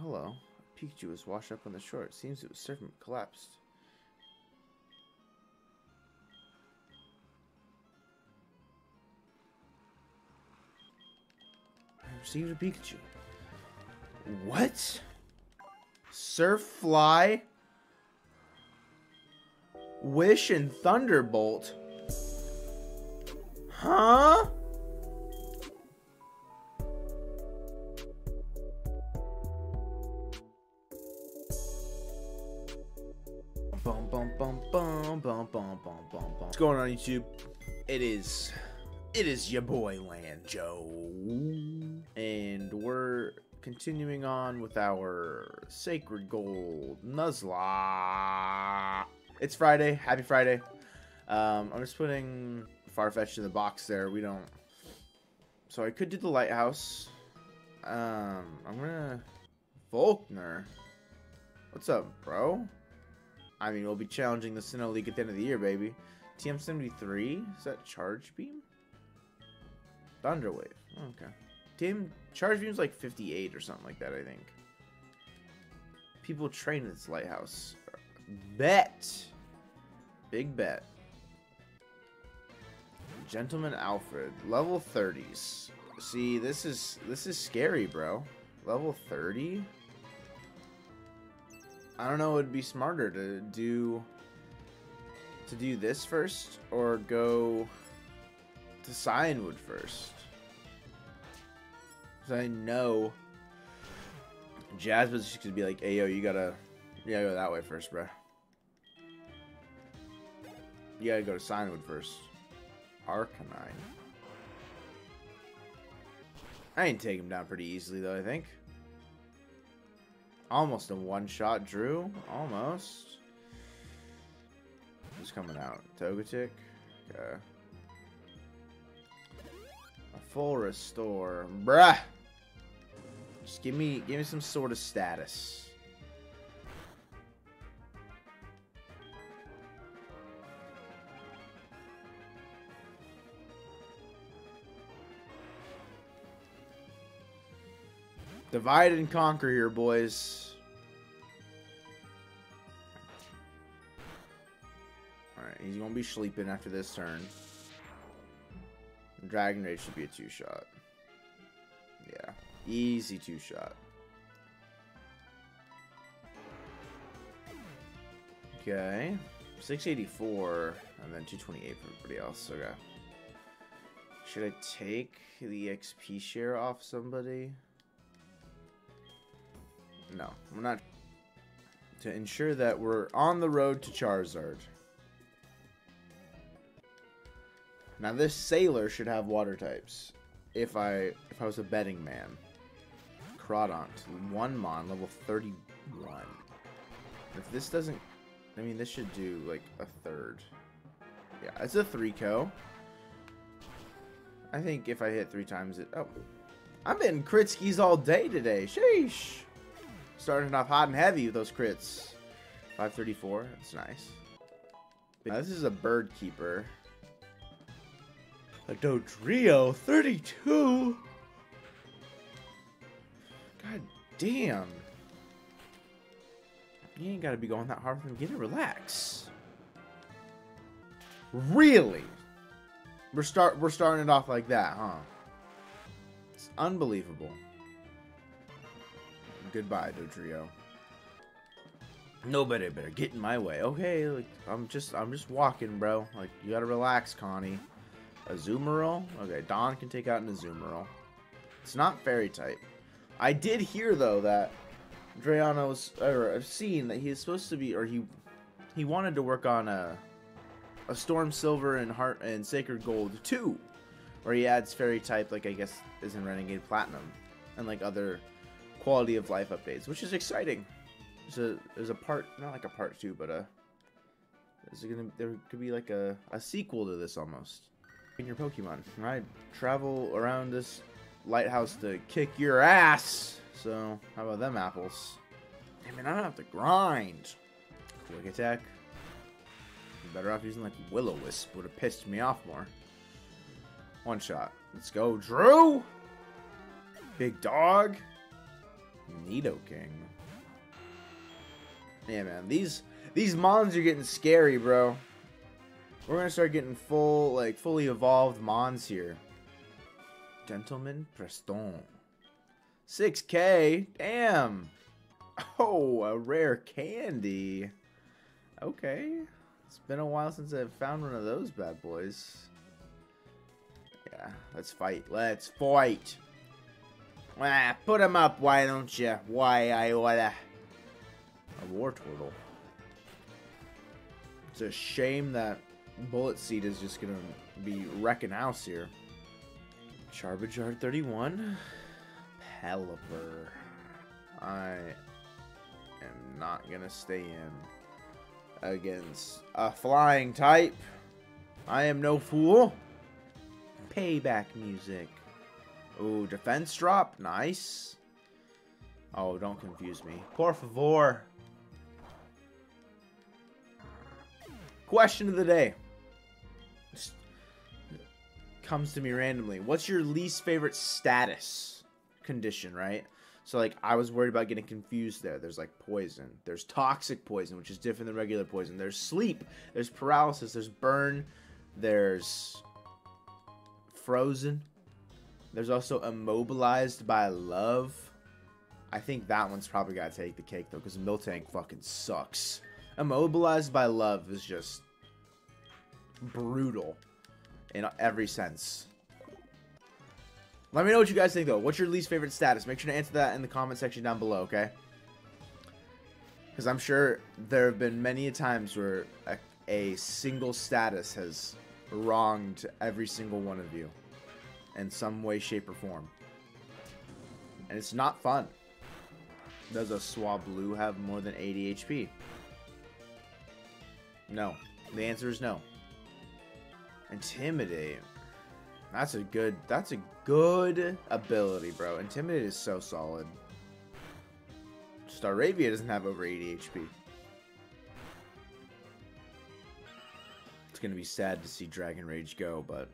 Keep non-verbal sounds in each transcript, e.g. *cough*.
hello. Pikachu was washed up on the shore. It seems it was surfing collapsed. I received a Pikachu. What? Surf Fly? Wish and Thunderbolt? Huh? On YouTube? It is it is your boy Lanjoe. And we're continuing on with our Sacred Gold Nuzlocke. It's Friday. Happy Friday. Um, I'm just putting Farfetch in the box there. We don't. So I could do the lighthouse. Um, I'm gonna Volkner. What's up, bro? I mean, we'll be challenging the Sinnoh League at the end of the year, baby. TM73? Is that Charge Beam? Thunderwave. Okay. Team Charge Beam's like 58 or something like that, I think. People train in this lighthouse. Bet. Big bet. Gentleman Alfred, level 30s. See, this is this is scary, bro. Level 30? I don't know, it'd be smarter to do to do this first or go to Cianwood first. Cause I know Jasmine's just gonna be like, hey yo, you gotta gotta go that way first, bro. You gotta go to Cianwood first. Arcanine. I can take him down pretty easily though, I think. Almost a one-shot Drew. Almost. Who's coming out? Togetic? Okay. A full restore. Bruh! Just give me give me some sort of status. Divide and conquer here, boys. He's gonna be sleeping after this turn. Dragon Rage should be a two-shot. Yeah, easy two-shot. Okay, 684, and then 228 for everybody else. Okay. Should I take the XP share off somebody? No, we're not. To ensure that we're on the road to Charizard. Now this Sailor should have water types. If I if I was a betting man. Crawdaunt, one mon, level 31. If this doesn't I mean this should do like a third. Yeah, it's a three co. I think if I hit three times it oh I'm in crit skis all day today. Sheesh. Starting off hot and heavy with those crits. 534. That's nice. Now, this is a bird keeper. A Dodrio 32. God damn. You ain't gotta be going that hard with him. Get it, relax. Really? We're start we're starting it off like that, huh? It's unbelievable. Goodbye, Dodrio. Nobody better get in my way. Okay, like I'm just I'm just walking, bro. Like you gotta relax, Connie. Azumarill? Okay, Don can take out an Azumarill. It's not fairy type. I did hear though that Drayano's or I've seen that he's supposed to be or he he wanted to work on a a Storm Silver and Heart and Sacred Gold 2 where he adds fairy type like I guess is in Renegade Platinum and like other quality of life updates, which is exciting. There's a there's a part not like a part two, but a is it gonna there could be like a, a sequel to this almost. In your Pokemon. I travel around this lighthouse to kick your ass. So how about them apples? I mean I don't have to grind. Quick attack. better off using like Will-O-Wisp would have pissed me off more. One shot. Let's go, Drew! Big dog. Nidoking. Yeah, man. These these mons are getting scary, bro. We're gonna start getting full, like, fully evolved mons here. Gentleman Preston. 6k? Damn. Oh, a rare candy. Okay. It's been a while since I've found one of those bad boys. Yeah, let's fight. Let's fight. Ah, put him up, why don't you? Why I oughta. A war turtle. It's a shame that Bullet Seed is just gonna be wrecking house here. Charbage 31. Pelipper. I am not gonna stay in against a flying type. I am no fool. Payback music. Ooh, defense drop. Nice. Oh, don't confuse me. Por favor. Question of the day. Comes to me randomly. What's your least favorite status condition, right? So like I was worried about getting confused there. There's like poison. There's toxic poison, which is different than regular poison. There's sleep. There's paralysis. There's burn. There's frozen. There's also immobilized by love. I think that one's probably gotta take the cake though, because Miltank fucking sucks. Immobilized by love is just brutal in every sense. Let me know what you guys think, though. What's your least favorite status? Make sure to answer that in the comment section down below, okay? Because I'm sure there have been many times where a, a, single status has wronged every single one of you in some way, shape, or form. And it's not fun. Does a Swablu have more than 80 HP? No. The answer is no. Intimidate. That's a good, that's a good ability, bro. Intimidate is so solid. Staravia doesn't have over 80 HP. It's gonna be sad to see Dragon Rage go, but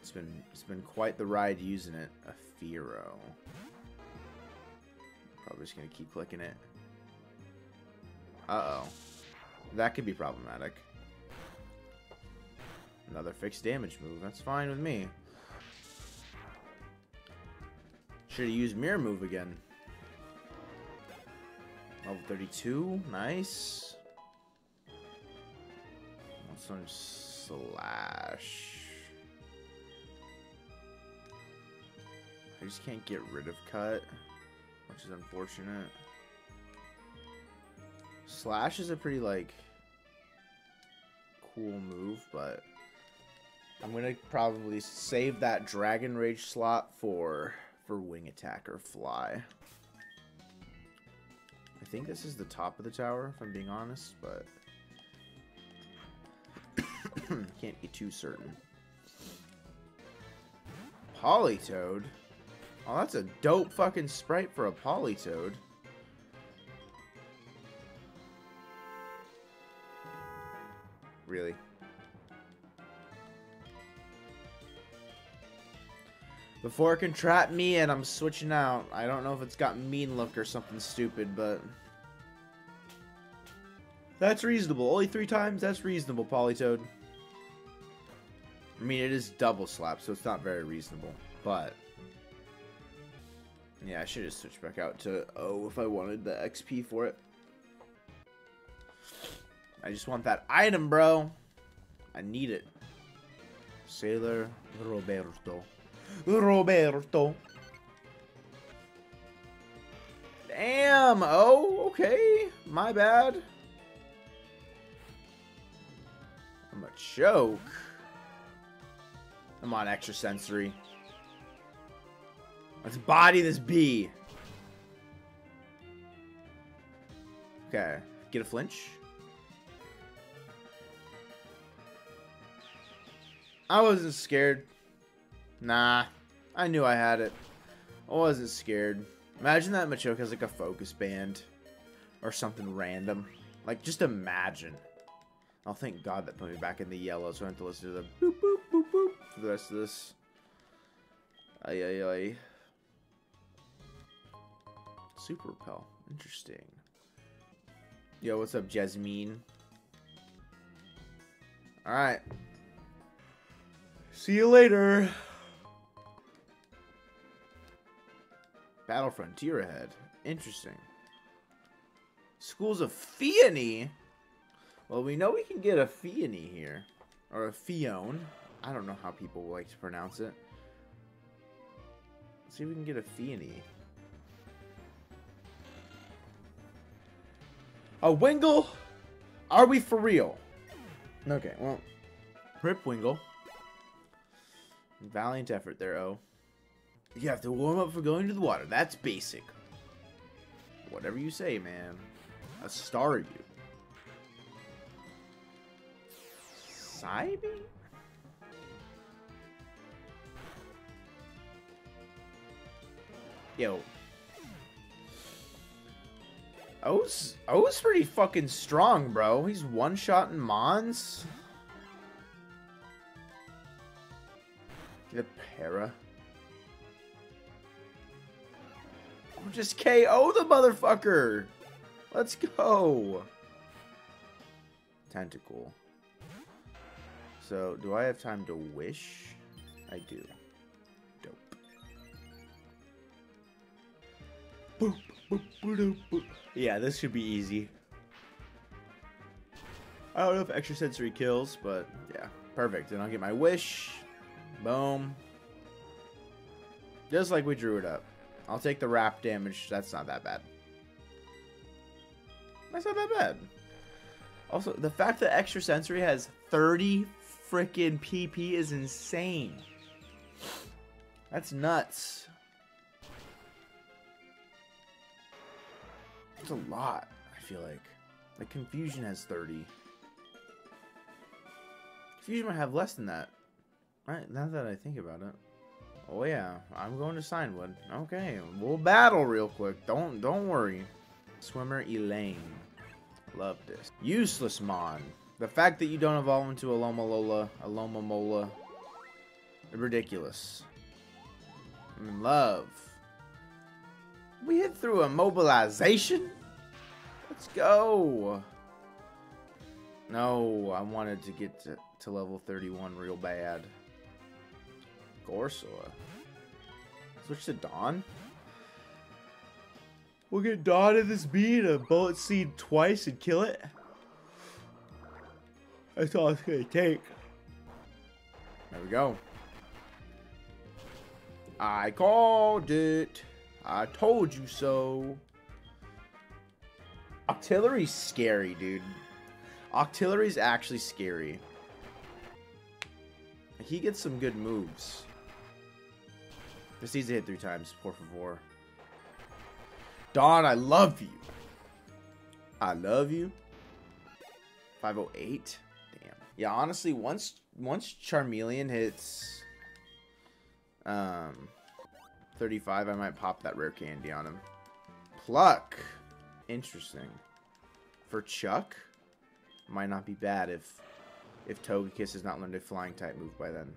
it's been it's been quite the ride using it. A Fearow. Probably just gonna keep clicking it. Uh oh, that could be problematic. Another fixed damage move. That's fine with me. Should have used Mirror Move again. Level 32. Nice. On Slash? I just can't get rid of Cut, which is unfortunate. Slash is a pretty, like, cool move, but I'm gonna probably save that Dragon Rage slot for for Wing Attack or Fly. I think this is the top of the tower, if I'm being honest, but *coughs* can't be too certain. Politoed? Oh, that's a dope fucking sprite for a Politoed. Really? Before it can trap me and I'm switching out. I don't know if it's got mean look or something stupid, but... That's reasonable. Only three times? That's reasonable, Politoed. I mean, it is double slap, so it's not very reasonable. But... Yeah, I should have switched back out to O if I wanted the XP for it. I just want that item, bro. I need it. Sailor Roberto. Roberto. Damn. Oh, okay. My bad. I'm a choke. I'm on extra sensory. Let's body this bee. Okay. Get a flinch. I wasn't scared. Nah, I knew I had it. I wasn't scared. Imagine that Machoke has like a focus band or something random. Like, just imagine. Oh, thank God that put me back in the yellow, so I have to listen to the boop, boop, boop, boop for the rest of this. Ay, ay, ay. Super Repel. Interesting. Yo, what's up, Jasmine? Alright. See you later. Battle Frontier ahead. Interesting. Schools of Feony? Well, we know we can get a Feony here. Or a Fione. I don't know how people like to pronounce it. Let's see if we can get a Feony. A Wingull? Are we for real? Okay, well. Rip Wingull. Valiant effort there, oh. You have to warm up for going to the water. That's basic. Whatever you say, man. A Staryu. Psybe? Yo. O's, O's pretty fucking strong, bro. He's one-shotting Mons. Get a para. Just KO the motherfucker. Let's go. Tentacool. So, do I have time to wish? I do. Dope. Yeah, this should be easy. I don't know if extrasensory kills, but yeah, perfect. And I'll get my wish. Boom. Just like we drew it up. I'll take the wrap damage. That's not that bad. That's not that bad. Also, the fact that Extra Sensory has 30 freaking PP is insane. That's nuts. It's a lot, I feel like. Like, Confusion has 30. Confusion might have less than that. Right, now that I think about it. Oh yeah, I'm going to Cianwood. Okay, we'll battle real quick. Don't don't worry. Swimmer Elaine. Love this. Useless Mon. The fact that you don't evolve into a Loma Lola, a Loma Mola, ridiculous. Mm, love. We hit through a mobilization? Let's go. No, I wanted to get to, to level 31 real bad. Corsola. Switch to Dawn? We'll get Dawn in this beat, a bullet seed twice and kill it? That's all it's gonna take. There we go. I called it. I told you so. Octillery's scary, dude. Octillery's actually scary. He gets some good moves. This needs to hit three times, por favor. Dawn, I love you. I love you. 508. Damn. Yeah, honestly, once once Charmeleon hits um 35, I might pop that rare candy on him. Pluck. Interesting. For Chuck, might not be bad if if Togekiss has not learned a flying type move by then.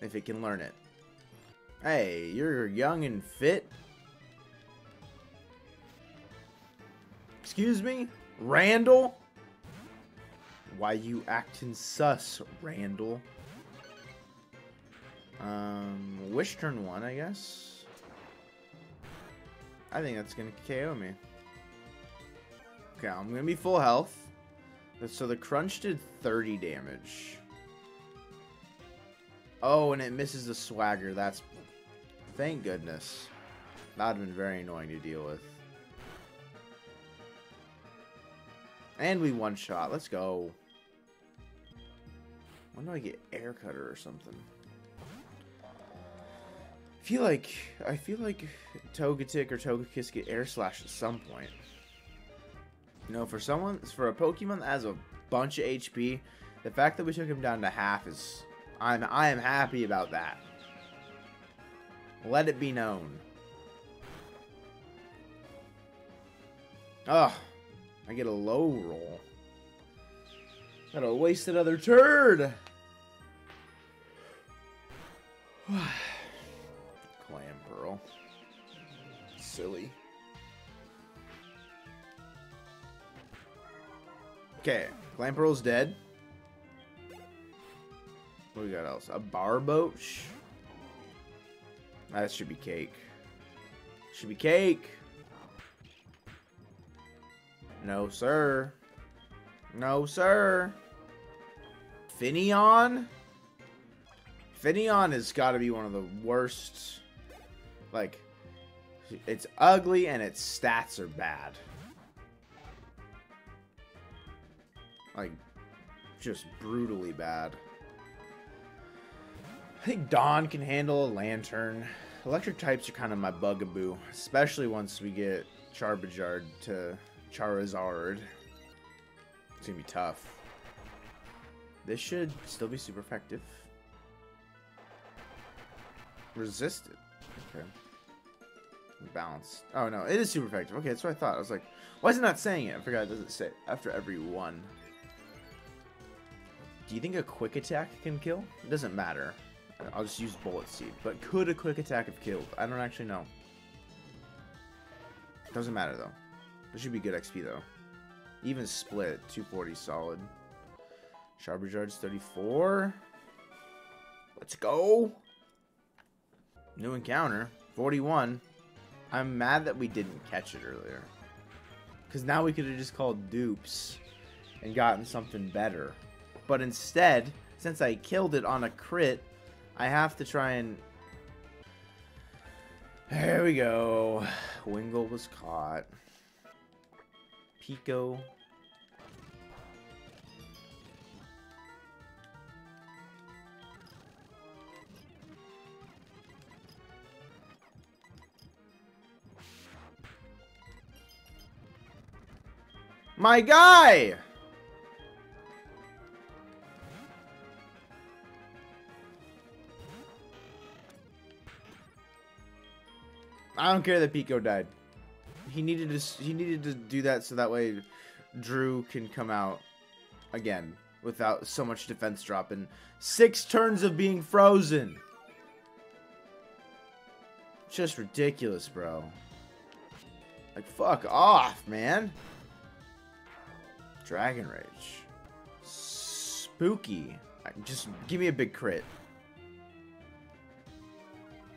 If it can learn it. Hey, you're young and fit. Excuse me? Randall? Why you acting sus, Randall? Um, wish turn one, I guess. I think that's gonna KO me. Okay, I'm gonna be full health. So the crunch did 30 damage. Oh, and it misses the swagger. That's Thank goodness. That would have been very annoying to deal with. And we one shot. Let's go. When do I get air cutter or something? I feel like I feel like Togetic or Togekiss get air slash at some point. You know, for someone for a Pokemon that has a bunch of HP, the fact that we took him down to half is I'm I am happy about that. Let it be known. Ugh. I get a low roll. Got to waste another turd. *sighs* Clam Pearl. Silly. Okay, Clamperl's dead. What we got else? A Barboach? That should be cake. Should be cake. No, sir. No, sir. Finneon? Finneon has got to be one of the worst. Like, it's ugly and its stats are bad. Like, just brutally bad. I think Dawn can handle a Lanturn. Electric types are kind of my bugaboo, especially once we get Charbajard to Charizard. It's gonna be tough. This should still be super effective. Resisted. Okay. Balanced. Oh no, it is super effective. Okay, that's what I thought. I was like, why is it not saying it? I forgot it doesn't say after every one. Do you think a quick attack can kill? It doesn't matter. I'll just use Bullet Seed. But could a quick attack have killed? I don't actually know. Doesn't matter though. This should be good XP though. Even split, 240 solid. Charbajard's 34. Let's go. New encounter, 41. I'm mad that we didn't catch it earlier. Because now we could have just called dupes and gotten something better. But instead, since I killed it on a crit, I have to try and... There we go. Wingull was caught. Pico. My guy! I don't care that Pico died. He needed to he needed to do that so that way Drew can come out again without so much defense drop and six turns of being frozen. Just ridiculous, bro. Like fuck off, man. Dragon Rage. Spooky. Just give me a big crit.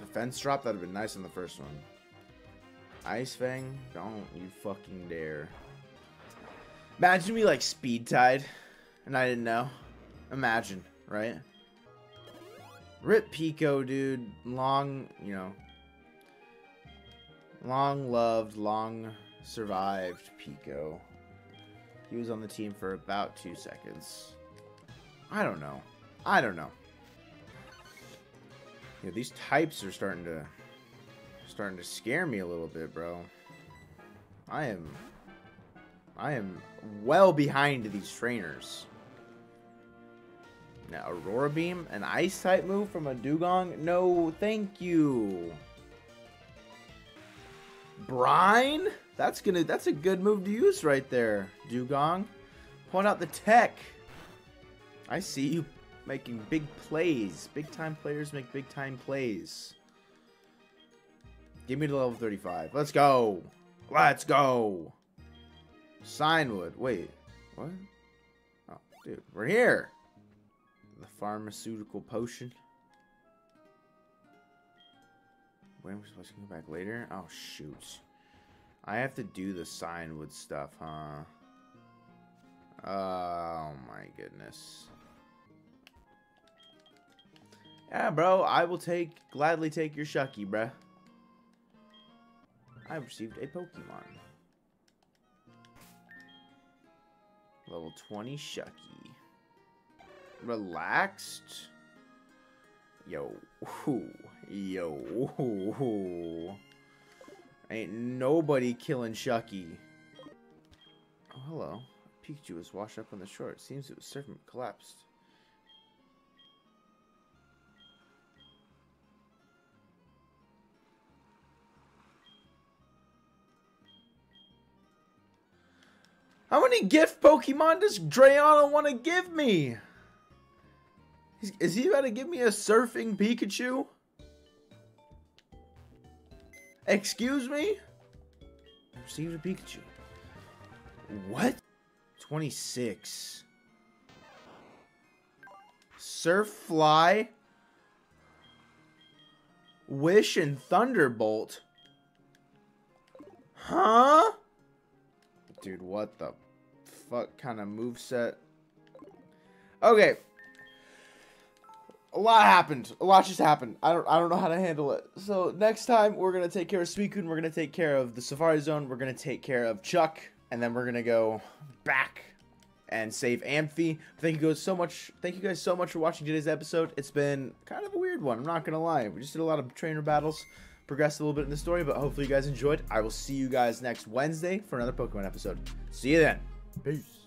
Defense drop, that'd have been nice on the first one. Ice Fang? Don't you fucking dare. Imagine me like speed tied and I didn't know. Imagine, right? Rip Pico, dude. Long, you know. Long loved, long survived Pico. He was on the team for about two seconds. I don't know. I don't know. Yeah, these types are starting to starting to scare me a little bit, bro. I am I am well behind these trainers. Now, Aurora Beam, an ice type move from a Dewgong? No, thank you. Brine? That's gonna that's a good move to use right there, Dewgong. Point out the tech. I see you making big plays. Big time players make big time plays. Give me the level 35. Let's go. Let's go. Cianwood. Wait. What? Oh, dude. We're here. The pharmaceutical potion. When are we supposed to come back later? Oh, shoot. I have to do the Cianwood stuff, huh? Oh, my goodness. Yeah, bro, I will take gladly take your Shuckie, bruh. I've received a Pokemon. Level 20 Shuckie. Relaxed. Yo. Ooh. Yo. Ooh. Ain't nobody killing Shuckie. Oh, hello. Pikachu was washed up on the shore. It seems it was surfing collapsed. How many gift Pokemon does Drayano want to give me? Is he about to give me a surfing Pikachu? Excuse me? Received a Pikachu. What? 26. Surf Fly. Wish and Thunderbolt. Huh? Dude, what the fuck kind of move set? Okay. A lot happened. A lot just happened. I don't I don't know how to handle it. So next time we're gonna take care of Suicune, we're gonna take care of the Safari Zone, we're gonna take care of Chuck, and then we're gonna go back and save Amphy. Thank you guys so much. Thank you guys so much for watching today's episode. It's been kind of a weird one. I'm not gonna lie. We just did a lot of trainer battles, progressed a little bit in the story, but hopefully you guys enjoyed. I will see you guys next Wednesday for another Pokemon episode. See you then. Peace.